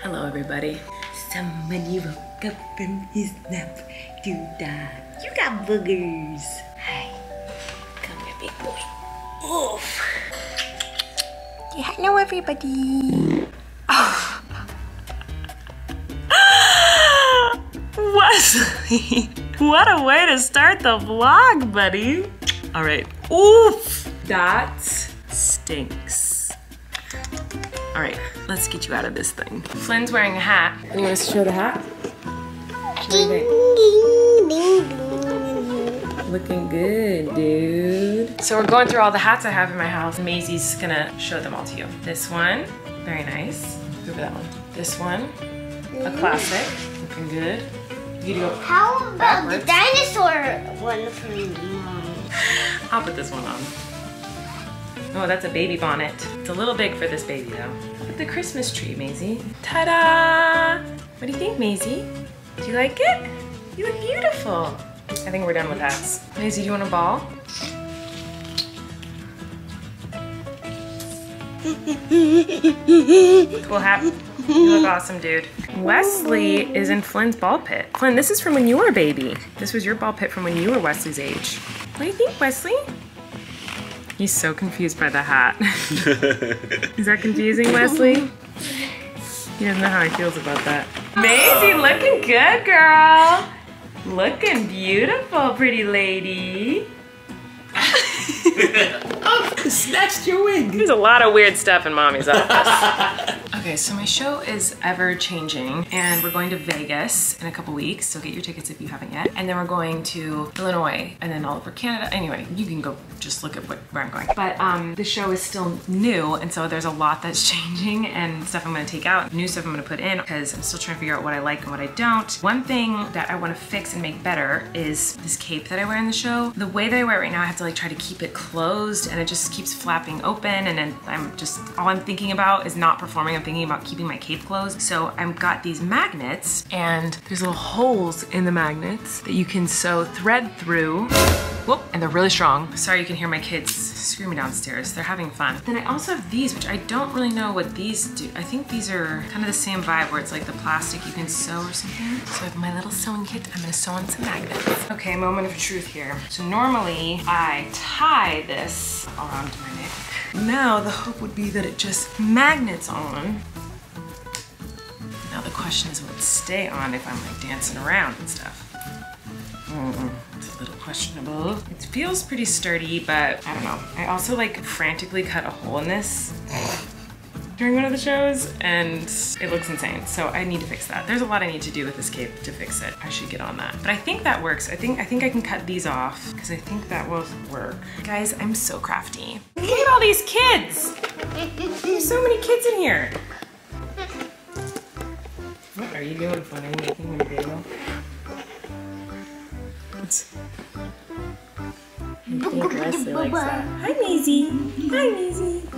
Hello, everybody. Somebody woke up from his nap to die. You got boogers. Hi. Come here, big boy. Oof. Hello, everybody. Oh. Wesley, what a way to start the vlog, buddy. All right. Oof. That stinks. All right, let's get you out of this thing. Flynn's wearing a hat. You want us to show the hat? Ding, do? Ding, ding, ding. Looking good, dude. So we're going through all the hats I have in my house. Maisie's gonna show them all to you. This one, very nice. Look at that one. This one, a mm. classic. Looking good. You go. How about Backwards. the dinosaur one from mom? I'll put this one on. Oh, that's a baby bonnet. It's a little big for this baby though. Look at the Christmas tree, Maisie. Ta-da! What do you think, Maisie? Do you like it? You look beautiful. I think we're done with hats. Maisie, do you want a ball? Cool hat. You look awesome, dude. Wesley is in Flynn's ball pit. Flynn, this is from when you were a baby. This was your ball pit from when you were Wesley's age. What do you think, Wesley? He's so confused by the hat. is that confusing, Wesley? He doesn't know how he feels about that. Maisie, oh. looking good, girl. Looking beautiful, pretty lady. oh, Snatched your wig. There's a lot of weird stuff in mommy's office. okay, so my show is ever changing and we're going to Vegas in a couple weeks, so get your tickets if you haven't yet. And then we're going to Illinois and then all over Canada. Anyway, you can go just look at what, where I'm going. But um, the show is still new and so there's a lot that's changing and stuff I'm gonna take out, new stuff I'm gonna put in because I'm still trying to figure out what I like and what I don't. One thing that I wanna fix and make better is this cape that I wear in the show. The way that I wear it right now, I have to like try to keep it closed and it just keeps flapping open and then I'm just, all I'm thinking about is not performing. I'm thinking about keeping my cape closed. So I've got these magnets and there's little holes in the magnets that you can sew thread through. Whoop, and they're really strong. Sorry you can hear my kids screaming downstairs. They're having fun. Then I also have these, which I don't really know what these do. I think these are kind of the same vibe where it's like the plastic you can sew or something. So I have my little sewing kit. I'm gonna sew on some magnets. Okay, moment of truth here. So normally I tie this around my neck. Now the hope would be that it just magnets on. Now the question is will it stay on if I'm like dancing around and stuff? Mm, It's a little questionable. It feels pretty sturdy, but I don't know. I also like frantically cut a hole in this during one of the shows and it looks insane. So I need to fix that. There's a lot I need to do with this cape to fix it. I should get on that. But I think that works. I think I think I can cut these off because I think that will work. Guys, I'm so crafty. Look at all these kids. There's so many kids in here. What are you doing, Fun? Are you making a video? Wesley likes that. Hi, Maisie. Hi, Maisie.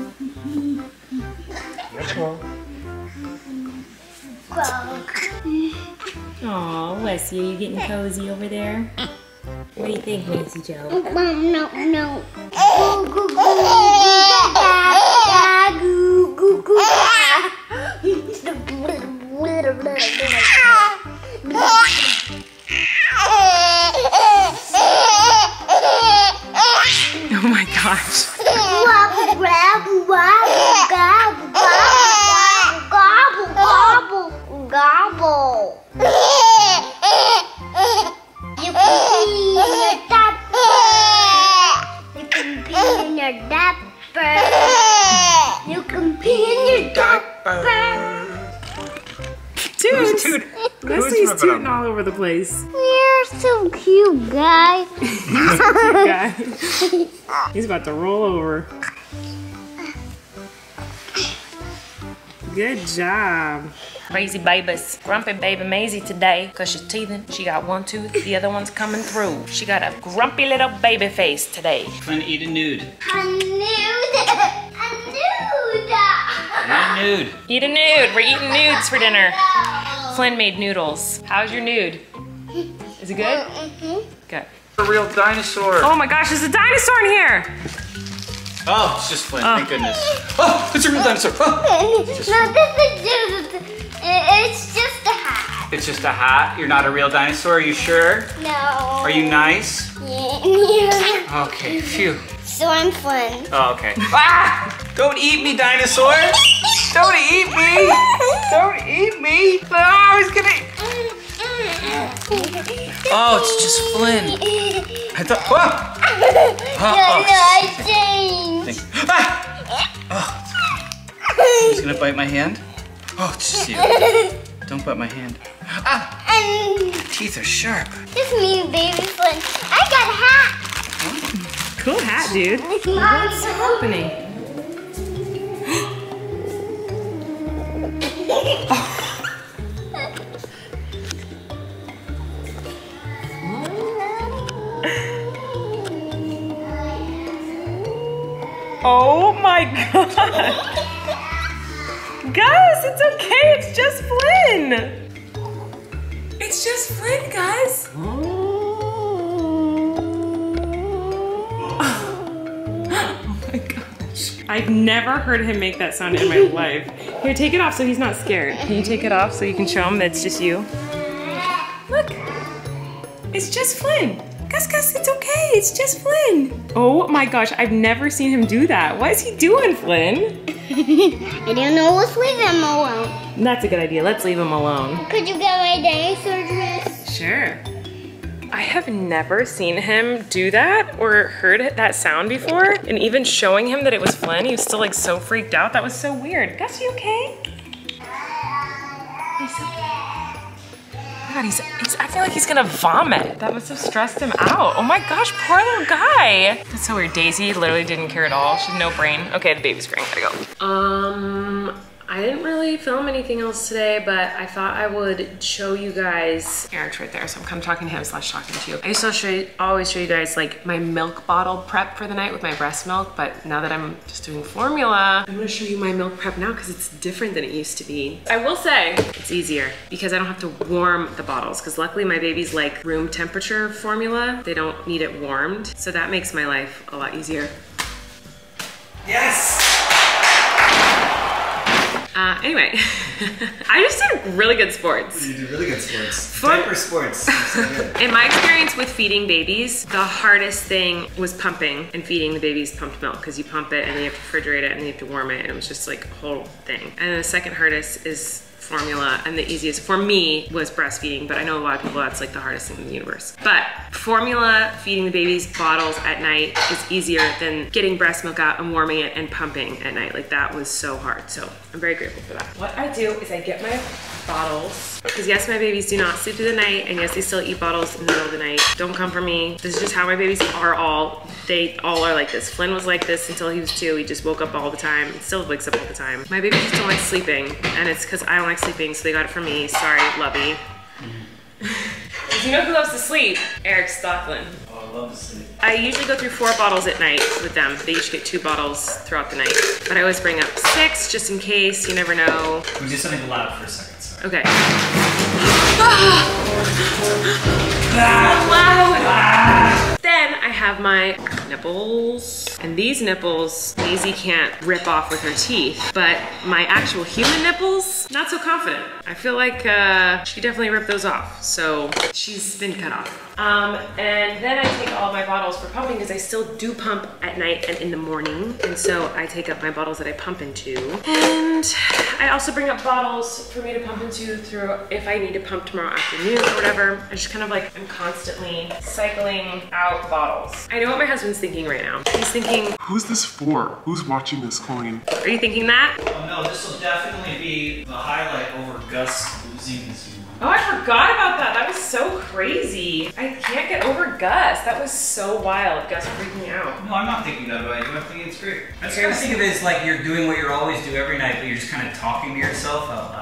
Aw, Wesley, are you getting cozy over there? What do you think, Maisie Joe? Mom, no, no. Wesley's ripping tooting them? all over the place. You're so cute, guy. Guy. He's about to roll over. Good job. Crazy babies. Grumpy baby Maisie today, because she's teething. She got one tooth, the other one's coming through. She got a grumpy little baby face today. Trying to eat a nude. I knew that. I knew. Eat a nude. Eat a nude. We're eating nudes for dinner. Oh, Flynn made noodles. How's your nude? Is it good? Good. A real dinosaur. Oh my gosh, there's a dinosaur in here! Oh, it's just Flynn. Thank goodness. Oh, it's a real dinosaur. Oh. no, this is just, it's just a hat. It's just a hat. You're not a real dinosaur. Are you sure? No. Are you nice? Yeah. Okay. Phew. So I'm fun. Oh, okay. Ah! Don't eat me, dinosaur. Don't eat me. Don't eat me. Oh, he's gonna. Oh, it's just Flynn. I thought. Whoa. no, Oh, no, I changed. Thank- Ah! Oh, he's gonna bite my hand. Oh, it's just you. Don't bite my hand. Ah! And Teeth are sharp. it's me, baby Flynn. I got a hat. Cool hat, dude. Mom's Happening. My god. Guys, it's okay. It's just Flynn. It's just Flynn, guys. Oh my gosh. I've never heard him make that sound in my life. Here, take it off so he's not scared. Can you take it off so you can show him that it's just you? Look. It's just Flynn. Gus, Gus, it's okay. It's just Flynn. Oh my gosh, I've never seen him do that. What is he doing, Flynn? I don't know. Let's leave him alone. That's a good idea. Let's leave him alone. Could you get my dinosaur dress? Sure. I have never seen him do that or heard that sound before. And even showing him that it was Flynn, he was still like so freaked out. That was so weird. Gus, you okay? God, he's, he's acting like he's gonna vomit. That must have stressed him out. Oh my gosh, poor little guy. That's so weird. Daisy literally didn't care at all. She had no brain. Okay, the baby's crying. Gotta go. Um, I didn't really film anything else today, but I thought I would show you guys. Erik's right there, so I'm kind of talking to him slash talking to you. I used to show you, always show you guys like my milk bottle prep for the night with my breast milk, but now that I'm just doing formula, I'm gonna show you my milk prep now because it's different than it used to be. I will say it's easier because I don't have to warm the bottles because luckily my baby's like room temperature formula. They don't need it warmed, so that makes my life a lot easier. Anyway, I just did really good sports. You did really good sports. Fun- Diaper sports. So. In my experience with feeding babies, the hardest thing was pumping and feeding the babies pumped milk because you pump it and then you have to refrigerate it and then you have to warm it and it was just like a whole thing. And then the second hardest is formula and the easiest for me was breastfeeding, but I know a lot of people that's like the hardest thing in the universe. But formula, feeding the babies bottles at night is easier than getting breast milk out and warming it and pumping at night. Like that was so hard. So I'm very grateful for that. What I do is I get my bottles because yes, my babies do not sleep through the night and yes, they still eat bottles in the middle of the night. Don't come for me. This is just how my babies are all. They all are like this. Flynn was like this until he was two. He just woke up all the time. Still wakes up all the time. My babies just don't like sleeping and it's because I don't like sleeping so they got it from me. Sorry, Lovey. you know who loves to sleep? Erik Stocklin. Oh, I love to sleep. I usually go through four bottles at night with them. They each get two bottles throughout the night. But I always bring up six just in case. You never know. We do something loud for a second. Okay. Loud. Then I have my nipples. And these nipples, Daisy can't rip off with her teeth. But my actual human nipples, not so confident. I feel like uh, she definitely ripped those off. So she's been cut off. Um, and then I take all my bottles for pumping because I still do pump at night and in the morning. And so I take up my bottles that I pump into. And I also bring up bottles for me to pump into through if I need to pump tomorrow afternoon or whatever. I just kind of like, I'm constantly cycling out bottles. I know what my husband's thinking right now. He's thinking, Who's this for? Who's watching this, coin? are you thinking that? Oh no, this will definitely be the highlight over Gus losing his humor. Oh, I forgot about that. That was so crazy. I can't get over Gus. That was so wild. Gus freaking out. No, I'm not thinking that about you. I'm thinking it's great. I just Okay. kind of think of it as like you're doing what you always do every night, but you're just kind of talking to yourself out loud right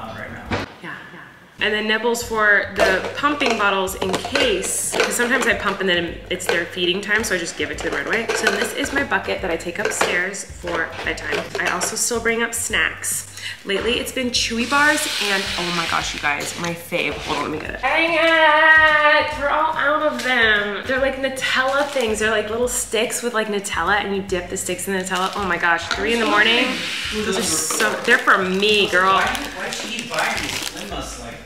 now. Yeah, And then nibbles for the pumping bottles in case, because sometimes I pump and then it's their feeding time, so I just give it to them right away. So this is my bucket that I take upstairs for bedtime. I also still bring up snacks. Lately, it's been Chewy bars and oh my gosh, you guys, my fave. Hold on, let me get it. Dang it! We're all out of them. They're like Nutella things. They're like little sticks with like Nutella and you dip the sticks in the Nutella. Oh my gosh, three in the morning. Those are so, they're for me, girl. Why, why should he buy these?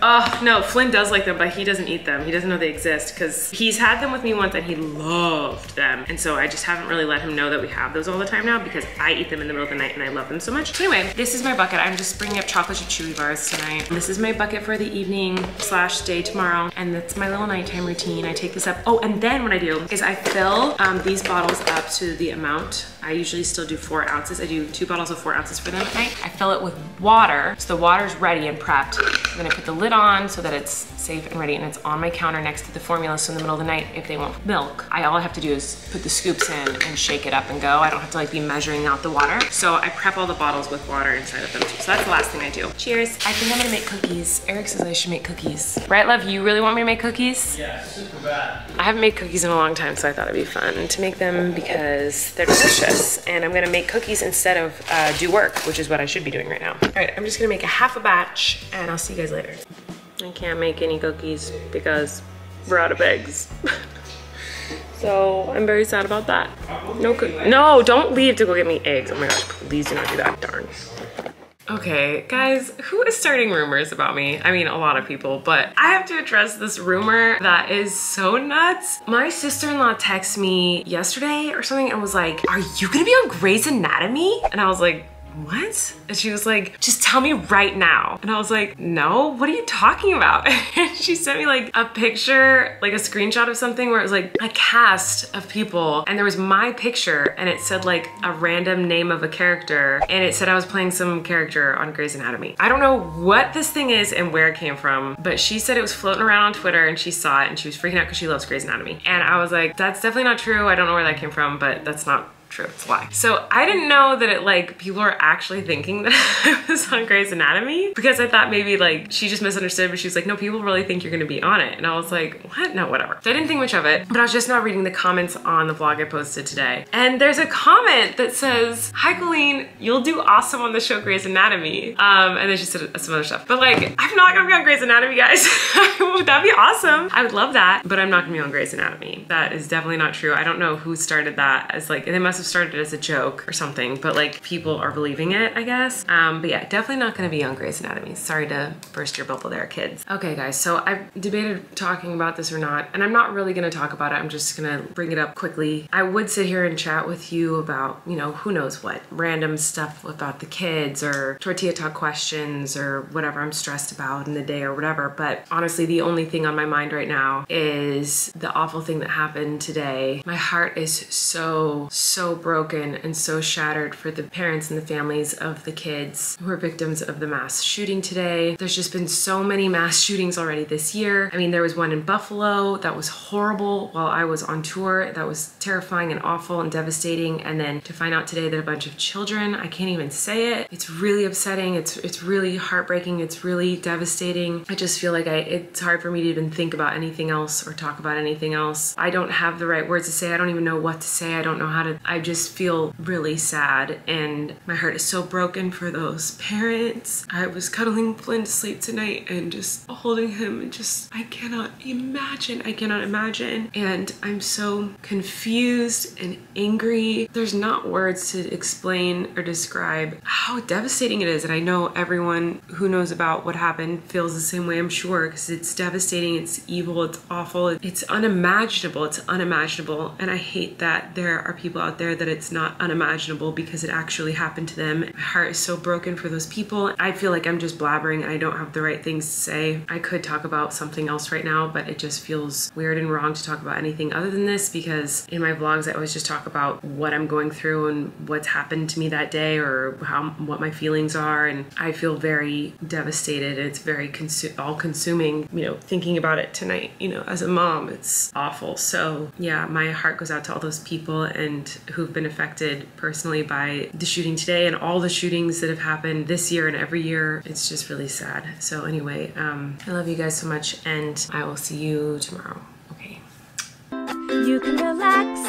Oh, no, Flynn does like them, but he doesn't eat them. He doesn't know they exist because he's had them with me once and he loved them. And so I just haven't really let him know that we have those all the time now because I eat them in the middle of the night and I love them so much. Anyway, this is my bucket. I'm just bringing up chocolate chip chewy bars tonight. This is my bucket for the evening slash day tomorrow. And that's my little nighttime routine. I take this up. Oh, and then what I do is I fill um, these bottles up to the amount. I usually still do four ounces. I do two bottles of four ounces for them at night. I fill it with water. So the water's ready and prepped. I'm gonna put the lid on so that it's safe and ready and it's on my counter next to the formula. So in the middle of the night, if they want milk, I all I have to do is put the scoops in and shake it up and go. I don't have to like be measuring out the water. So I prep all the bottles with water inside of them too. So that's the last thing I do. Cheers. I think I'm gonna make cookies. Erik says I should make cookies. Right, love? You really want me to make cookies? Yeah, super bad. I haven't made cookies in a long time, so I thought it'd be fun to make them because they're delicious. And I'm gonna make cookies instead of uh, do work, which is what I should be doing right now. All right, I'm just gonna make a half a batch and I'll see you guys later. I can't make any cookies because we're out of eggs. so I'm very sad about that. No, no, don't leave to go get me eggs. Oh my gosh, please do not do that, darn. Okay, guys, who is starting rumors about me? I mean, a lot of people, but I have to address this rumor that is so nuts. My sister-in-law texted me yesterday or something and was like, are you gonna be on Grey's Anatomy? And I was like, what? And she was like, just tell me right now. And I was like, no, what are you talking about? And she sent me like a picture, like a screenshot of something where it was like a cast of people and there was my picture and it said like a random name of a character and it said I was playing some character on Grey's Anatomy. I don't know what this thing is and where it came from, but she said it was floating around on Twitter and she saw it and she was freaking out because she loves Grey's Anatomy. And I was like, that's definitely not true. I don't know where that came from, but that's not true. It's a lie. So I didn't know that it like people were actually thinking that I was on Grey's Anatomy because I thought maybe like she just misunderstood, but she's like, no, people really think you're gonna be on it. And I was like, what? No, whatever. So I didn't think much of it, but I was just now reading the comments on the vlog I posted today. And there's a comment that says, hi Colleen, you'll do awesome on the show Grey's Anatomy. Um, and then she said some other stuff. But like, I'm not gonna be on Grey's Anatomy, guys. That'd be awesome. I would love that, but I'm not gonna be on Grey's Anatomy. That is definitely not true. I don't know who started that as like, they must have started as a joke or something, but like people are believing it, I guess. Um, but yeah, definitely not gonna be on Grey's Anatomy. Sorry to burst your bubble there, kids. Okay, guys, so I've debated talking about this or not, and I'm not really gonna talk about it. I'm just gonna bring it up quickly. I would sit here and chat with you about, you know, who knows what, random stuff about the kids or toilet talk questions or whatever I'm stressed about in the day or whatever. But honestly, the only thing on my mind right now is the awful thing that happened today. My heart is so, so broken and so shattered for the parents and the families of the kids who were victims of the mass shooting today. There's just been so many mass shootings already this year. I mean, there was one in Buffalo that was horrible while I was on tour. That was terrifying and awful and devastating. And then to find out today that a bunch of children, I can't even say it. It's really upsetting. It's it's really heartbreaking. It's really devastating. I just feel like I it's hard for me to even think about anything else or talk about anything else. I don't have the right words to say. I don't even know what to say. I don't know how to I just feel really sad and my heart is so broken for those parents. I was cuddling Flynn to sleep tonight and just holding him and just, I cannot imagine, I cannot imagine. And I'm so confused and angry. There's not words to explain or describe how devastating it is. And I know everyone who knows about what happened feels the same way, I'm sure, because it's devastating, it's evil, it's awful, it's unimaginable, it's unimaginable. And I hate that there are people out there that it's not unimaginable because it actually happened to them. My heart is so broken for those people. I feel like I'm just blabbering and I don't have the right things to say. I could talk about something else right now, but it just feels weird and wrong to talk about anything other than this because in my vlogs I always just talk about what I'm going through and what's happened to me that day or how what my feelings are and I feel very devastated. It's very consu- all consuming, you know, thinking about it tonight, you know, as a mom, it's awful. So, yeah, my heart goes out to all those people and who've been affected personally by the shooting today and all the shootings that have happened this year and every year. It's just really sad. So anyway, um, I love you guys so much, and I will see you tomorrow. Okay. You can relax.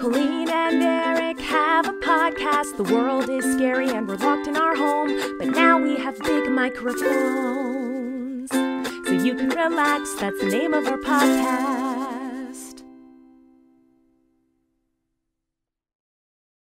Colleen and Erik have a podcast. The world is scary and we're locked in our home, but now we have big microphones. So you can relax. That's the name of our podcast.